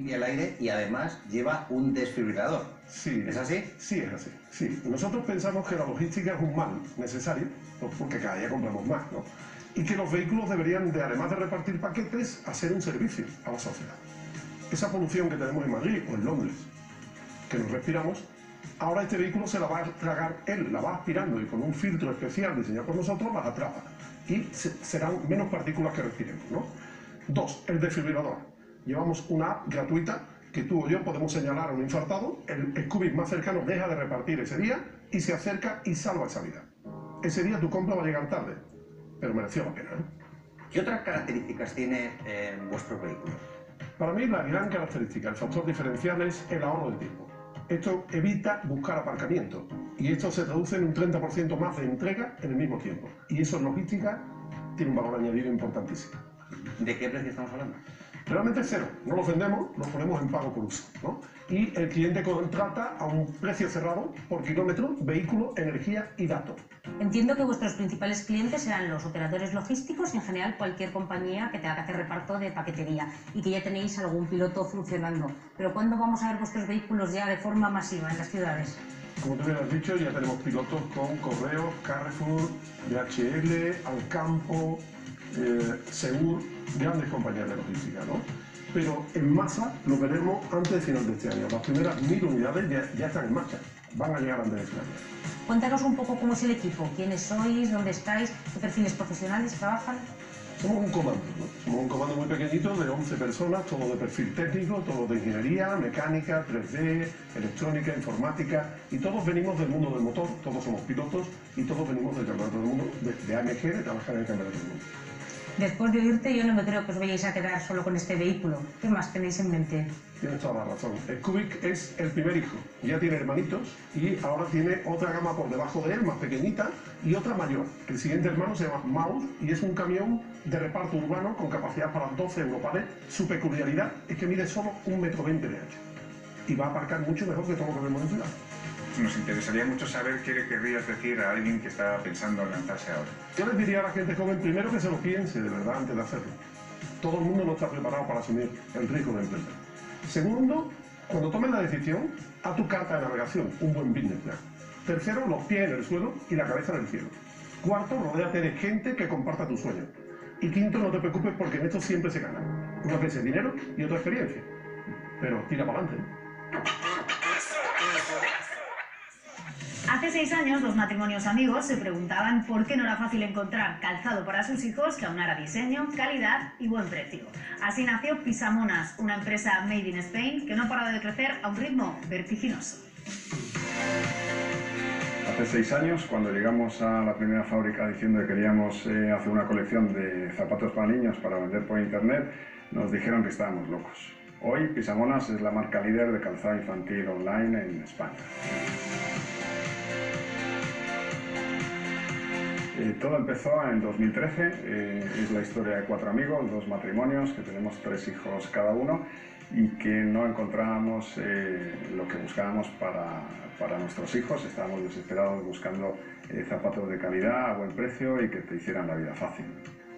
limpia el aire y además lleva un desfibrilador. Sí. ¿Es así? Sí, es así. Sí. Nosotros pensamos que la logística es un mal necesario, pues, porque cada día compramos más, ¿no? Y que los vehículos deberían, de, además de repartir paquetes, hacer un servicio a la sociedad. Esa polución que tenemos en Madrid o en Londres, que nos respiramos, ahora este vehículo se la va a tragar él, la va aspirando y con un filtro especial diseñado por nosotros las atrapa. Y se- serán menos partículas que respiremos, ¿no? Dos, el desfibrilador. Llevamos una app gratuita que tú o yo podemos señalar a un infartado, el Scooby más cercano deja de repartir ese día y se acerca y salva esa vida. Ese día tu compra va a llegar tarde, pero mereció la pena. ¿eh? ¿Qué otras características tiene eh, vuestros vehículos? Para mí la gran característica, el factor diferencial es el ahorro de tiempo. Esto evita buscar aparcamiento y esto se traduce en un 30% más de entrega en el mismo tiempo. Y eso en logística tiene un valor añadido importantísimo. ¿De qué precio estamos hablando? Realmente cero, no los vendemos, los ponemos en pago por uso. ¿no? Y el cliente contrata a un precio cerrado por kilómetro, vehículo, energía y datos. Entiendo que vuestros principales clientes serán los operadores logísticos y en general cualquier compañía que tenga que hacer reparto de paquetería y que ya tenéis algún piloto funcionando. Pero ¿cuándo vamos a ver vuestros vehículos ya de forma masiva en las ciudades? Como tú bien has dicho, ya tenemos pilotos con Correos, Carrefour, DHL, Alcampo, eh, Segur, grandes compañías de logística, ¿no? Pero en masa lo veremos antes de final de este año. Las primeras mil unidades ya, ya están en marcha, van a llegar antes de de año. Cuéntanos un poco cómo es el equipo, quiénes sois, dónde estáis, qué perfiles profesionales trabajan. Somos un comando, ¿no? Somos un comando muy pequeñito de 11 personas, todo de perfil técnico, todo de ingeniería, mecánica, 3D, electrónica, informática, y todos venimos del mundo del motor, todos somos pilotos y todos venimos del campeonato del mundo, de, de AMG, de trabajar en el campeonato del mundo. Después de oírte, yo no me creo que os vayáis a quedar solo con este vehículo. ¿Qué más tenéis en mente? Tienes toda la razón. El Cubic es el primer hijo, ya tiene hermanitos y ahora tiene otra gama por debajo de él, más pequeñita, y otra mayor. El siguiente hermano se llama Mouse y es un camión de reparto urbano con capacidad para 12 europales. Su peculiaridad es que mide solo un metro veinte de ancho y va a aparcar mucho mejor que todo lo que vemos en ciudad. Nos interesaría mucho saber qué le querrías decir a alguien que está pensando en lanzarse ahora. Yo les diría a la gente joven primero que se lo piense de verdad antes de hacerlo. Todo el mundo no está preparado para asumir el riesgo de emprender. Segundo, cuando tomes la decisión, haz tu carta de navegación, un buen business plan. Tercero, los pies en el suelo y la cabeza en el cielo. Cuarto, rodéate de gente que comparta tus sueños. Y quinto, no te preocupes porque en esto siempre se gana. Unas veces dinero y otra experiencia. Pero tira para adelante. Hace seis años, los matrimonios amigos se preguntaban por qué no era fácil encontrar calzado para sus hijos que aunara diseño, calidad y buen precio. Así nació Pisamonas, una empresa made in Spain que no ha parado de crecer a un ritmo vertiginoso. Hace seis años, cuando llegamos a la primera fábrica diciendo que queríamos eh, hacer una colección de zapatos para niños para vender por internet, nos dijeron que estábamos locos. Hoy Pisamonas es la marca líder de calzado infantil online en España. Eh, todo empezó en 2013, eh, es la historia de cuatro amigos, dos matrimonios, que tenemos tres hijos cada uno y que no encontrábamos eh, lo que buscábamos para, para nuestros hijos, estábamos desesperados buscando zapatos de calidad a buen precio y que te hicieran la vida fácil.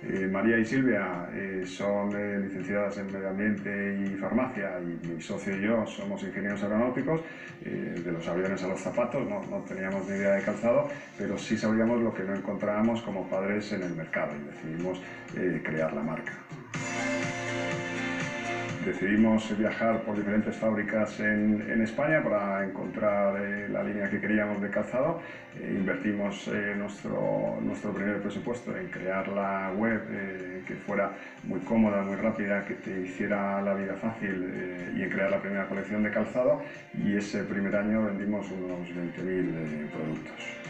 Eh, María y Silvia eh, son eh, licenciadas en medio ambiente y farmacia y mi socio y yo somos ingenieros aeronáuticos, de los aviones a los zapatos, no, no teníamos ni idea de calzado, pero sí sabíamos lo que no encontrábamos como padres en el mercado y decidimos crear la marca. Decidimos viajar por diferentes fábricas en, España para encontrar eh, la línea que queríamos de calzado. Eh, invertimos eh, nuestro, nuestro primer presupuesto en crear la web que fuera muy cómoda, muy rápida, que te hiciera la vida fácil y en crear la primera colección de calzado. Y ese primer año vendimos unos 20.000 eh, productos.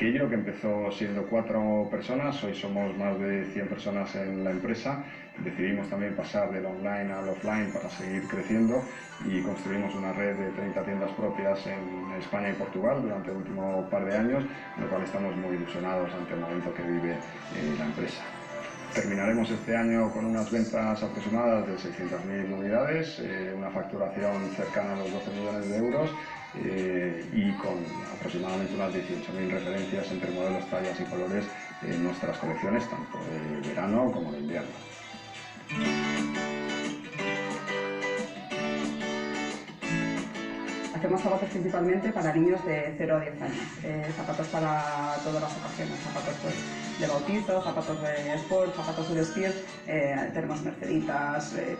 Aquello que empezó siendo cuatro personas, hoy somos más de 100 personas en la empresa. Decidimos también pasar del online al offline para seguir creciendo y construimos una red de 30 tiendas propias en España y Portugal durante el último par de años, lo cual estamos muy ilusionados ante el momento que vive eh, la empresa. Terminaremos este año con unas ventas aproximadas de 600.000 unidades, eh, una facturación cercana a los 12 millones de euros eh, y con aproximadamente unas 18.000 referencias entre modelos, tallas y colores en nuestras colecciones, tanto de verano como de invierno. Hacemos zapatos principalmente para niños de 0 a 10 años, eh, zapatos para todas las ocasiones, zapatos pues, de bautizo, zapatos de sport, zapatos de vestir, eh, tenemos merceditas, eh,